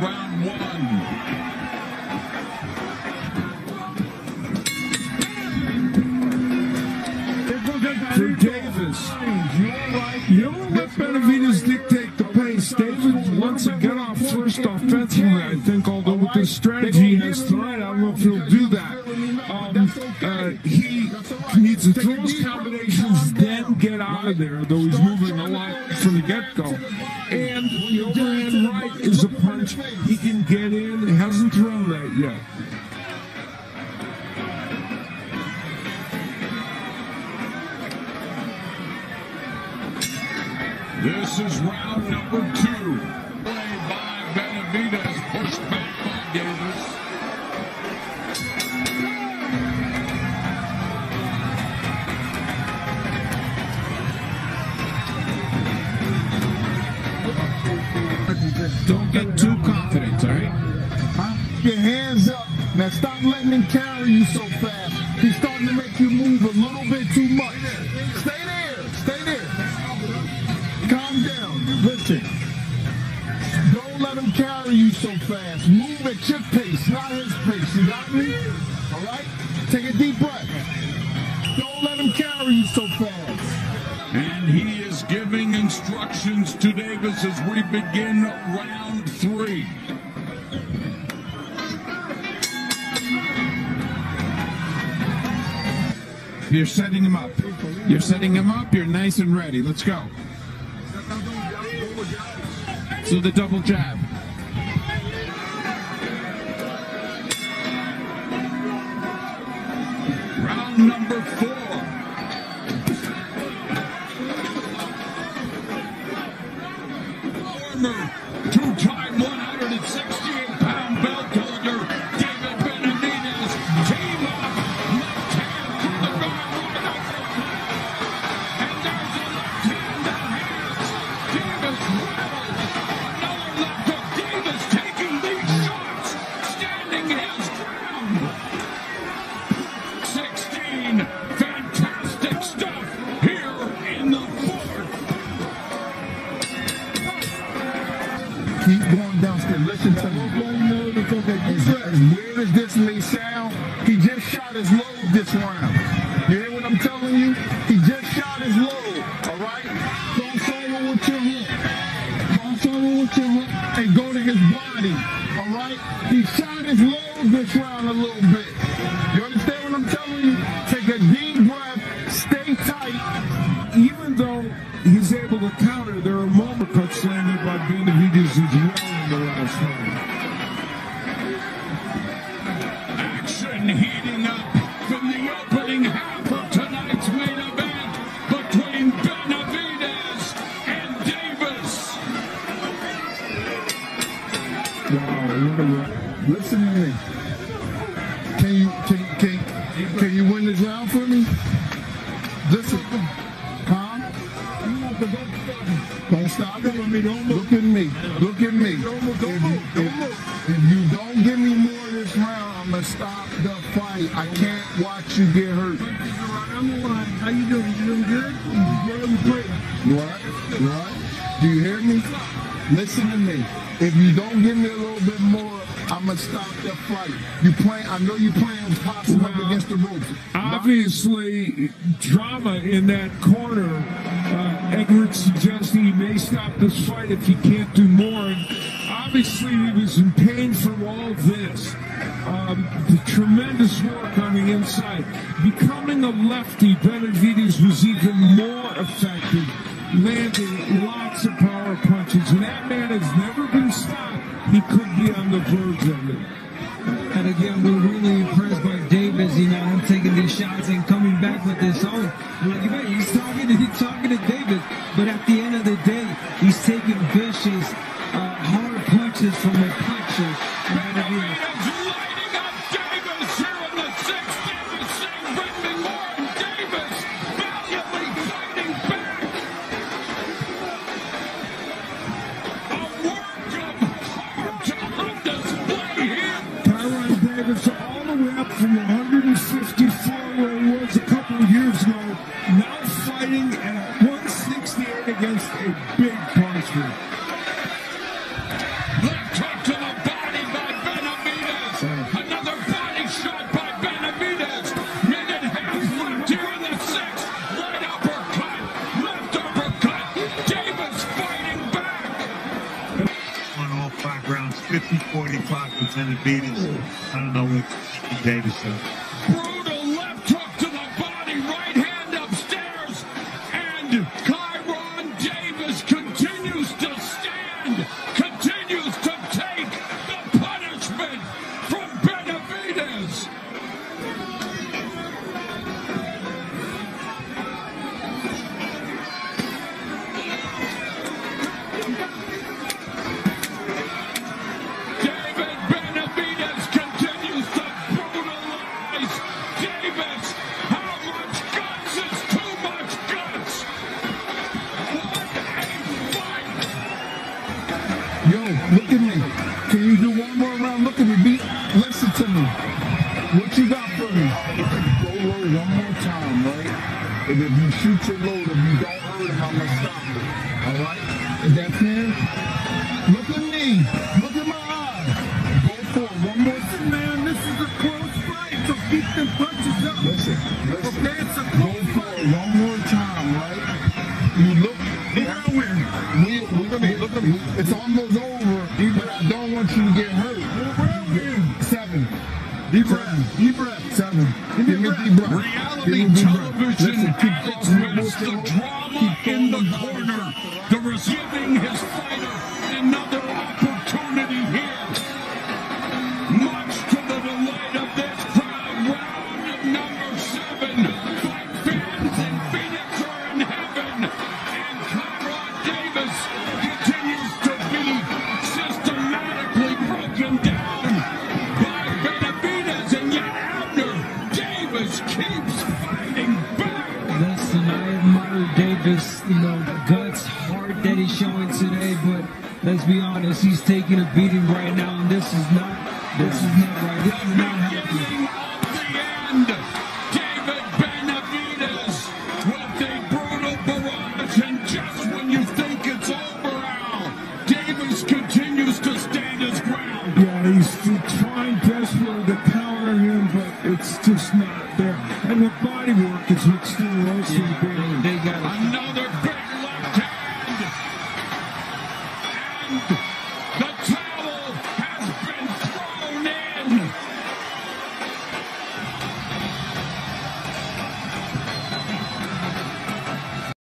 round one. for Davis. You don't let Benavidez dictate the pace. Davis wants to get off first offensively, I think, although with the strategy he has tonight, I don't know if he'll do that. Um, uh, he needs to throw his combinations, then get out of there, though he's moving a lot from the get-go. He can get in. He hasn't thrown that yet. Don't get too confident, all right? Huh? Your hands up. Now stop letting him carry you so fast. He's starting to make you move a little bit too much. Stay there. Stay there. Calm down. Listen. Don't let him carry you so fast. Move at your pace, not his pace. You got me? All right? Take a deep breath. Don't let him carry you so fast. Giving instructions to Davis as we begin round three. You're setting him up. You're setting him up. You're nice and ready. Let's go. So the double jab. Two-time 168-pound Keep going downstairs. Listen to me. As, as weird as this may sound, he just shot his load this round. You hear what I'm telling you? He just shot his load. All right? Don't follow with your hook. Don't follow with your hook and go to his body. All right? He shot his load this round a little bit. Landed by Benavidez as well the last round. Action heating up from the opening half of tonight's main event between Benavidez and Davis. Wow, what a round. Listen to me. Can you can can can you win this round for me? Listen, calm. Don't stop it. Look at me. Look at me. don't If you, if, if you don't give me more of this round, I'm gonna stop the fight. I can't watch you get hurt. How you doing? You doing good? What? What? Do you hear me? Listen to me. If you don't give me a little bit more, I'm gonna stop the fight. You playing? I know you playing possum up against the ropes. Obviously, drama in that corner. Uh, Edwards suggesting he may stop this fight if he can't do more. And obviously, he was in pain from all this. Um, the tremendous work on the inside. Becoming a lefty, Benavidez was even more effective, landing lots of power punches. And that man has never been stopped. He could be on the verge of it. And again, we're really impressed by Davis, you know, him taking these shots and coming back with this own. Like, you know, he's talking to, he's talking to Davis, but at the end of the day, he's taking vicious, uh, hard punches from the Left hook to the body by Benavidez. Another body shot by Benavidez. Minute left here in the sixth. Right uppercut, left uppercut. Davis fighting back. On all five rounds, 50-40 clock with Benavidez. I don't know what Davis does. Yo, look at me. Can you do one more round? Look at me. Be, listen to me. What you got for me? Go low one more time, right? And if you shoot your load, if you don't hurt him, I'm gonna stop it. All right? Is that fair? Look at me. Look at my eyes. Go for it. One more time. Man, this is a close fight, so keep them punches up. Listen, listen. Okay, it's a Go for it one more time, right? You look. We're gonna win. We, we're gonna look at me. It's Reality me a deep breath. television at its the drama in the corner. The receiving heart that he's showing today, but let's be honest, he's taking a beating right now, and this is not, this is not right. This is not of